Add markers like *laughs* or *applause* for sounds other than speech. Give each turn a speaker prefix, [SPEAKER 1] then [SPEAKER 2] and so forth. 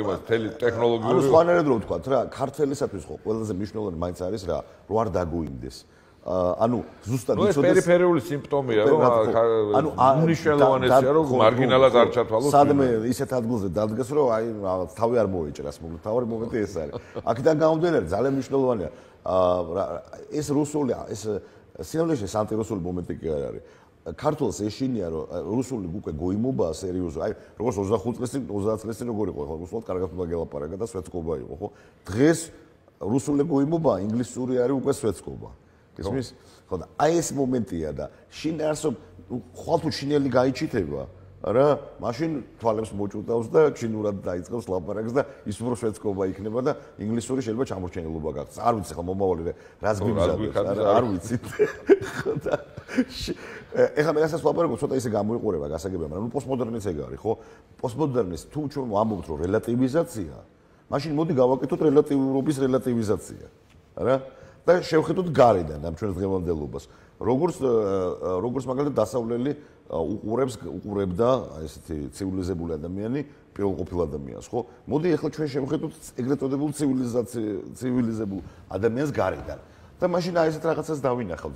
[SPEAKER 1] იმას თელი ტექნოლოგიური
[SPEAKER 2] ანუ სხვანაირად რო ვთქვა რა ქართველისათვის ხო ყველაზე მნიშვნელოვანი მაინც არის რა რო არ დაგუინდეს. ანუ ზუსტად
[SPEAKER 1] იცოდეს ნუ ეს პერიფერიული სიმპტომია რომ ანუ უნიშნელოვანესია რომ მარგინალად არ ჩათვალოს
[SPEAKER 2] სადმე ისეთ ადგილზე დადგეს რომ აი თავი არ მოეჭრას მოკლედ თავი მომენტი ეს არის. აქედან გამომდინარე ძალიან მნიშვნელოვანია. ეს რუსული ეს სინამდვილეში ეს ანტირუსული მომენტი კი არ არის ქართულს ეშინია რომ რუსული უკვე გოიმობაა სერიოზული. აი როგორც 25 წლის წინ 30 წლის წინ როგორ იყო ხო რუსულად კარგად მოგელაპარაკა და სვეცკობა იყო ხო? დღეს რუსული გოიმობაა, ინგლისური არის უკვე სვეცკობა. ისმის ხო და აი ეს მომენტია და შინ არსო ხვალ თუ შინელი გაიჩიტება რა მაშინ თვალებს მოჭუდავს და ჩინურად დაიწყებს ლაპარაკს და ის უფრო სვეცკობა იქნება და ინგლისური შეიძლება ჩამორჩენილობა გახდეს. არ ვიცი ხო მომავალი რაც გიბიზარებს არ ვიცი. *laughs* და ეხლა მე რასაც ვაპარაკო ცოტა ისე გამოიყურება გასაგებია, მაგრამ ნუ პოსტმოდერნის ეგ არის, ხო? პოსტმოდერნის თუ ჩვენ ვამბობთ რომ რელატივიზაცია, მაშინ მოდი გავაკეთოთ რელატიურობის რელატივიზაცია. რა? და შევხედოთ გარედან ამ ჩვენს დღევანდელობას. როგორც როგორც მაგალითად დასავლელი უყურებს უყურებდა ესეთი ცივილიზებული ადამიანი პირველ ყოფილ ადამიანს, ხო? მოდი ახლა ჩვენ შევხედოთ ეგრეთ წოდებულ ცივილიზაციულ ცივილიზებულ ადამიანს გარედან. და მაშინ აი ესეთ რაღაცას დავინახავთ.